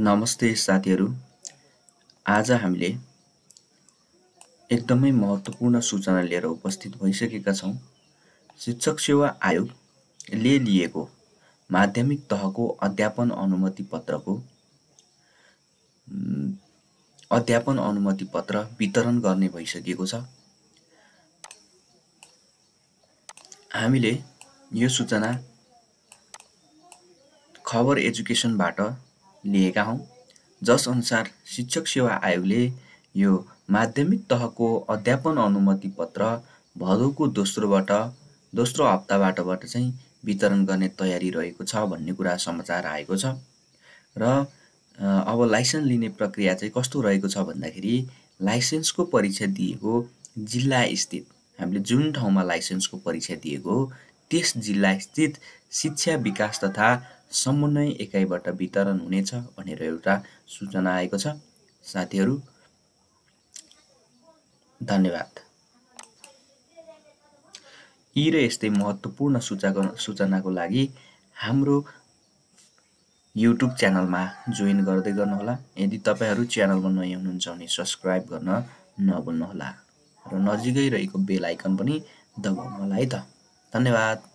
नमस्ते साथीहरू। आज हामीले एकदमै महत्त्वपूर्ण सूचना लिएर उपस्थित भइसकेका छौँ। शिक्षक सेवा आयोगले लिएको माध्यमिक तहको अध्यापन अनुमति पत्रको अध्यापन अनुमति पत्र वितरण गर्ने भइसकेको छ। हामीले यो सूचना खबर एजुकेसनबाट लिएका हौँ। जसअनुसार शिक्षक सेवा आयोगले यो माध्यमिक तहको अध्यापन अनुमति पत्र भदौको दोस्रोबाट दोस्रो हप्ताबाटबाट चाहिँ वितरण गर्ने तयारी रहेको छ भन्ने कुरा समाचार आएको छ। र अब लाइसेन्स लिने प्रक्रिया चाहिँ कस्तो रहेको छ भन्दाखेरि लाइसेन्सको परीक्षा दिएको जिल्ला स्थित हामीले जुन ठाउँमा लाइसेन्सको परीक्षा दिएको त्यस जिल्ला स्थित शिक्षा विकास तथा समन्वय एकाइबाट वितरण हुनेछ भनेर एउटा सूचना आएको छ। साथीहरू धन्यवाद। यी र यस्तै महत्त्वपूर्ण सूचनाको सूचनाको लागि हाम्रो युट्युब च्यानलमा जोइन गर्दै गर्नुहोला। यदि तपाईँहरू च्यानलमा नयाँ हुनुहुन्छ भने सब्सक्राइब गर्न नभुल्नुहोला र नजिकै रहेको बेल आइकन पनि दबाउनु होला है त। धन्यवाद।